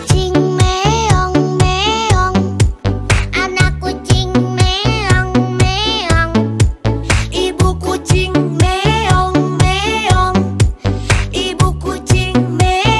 watching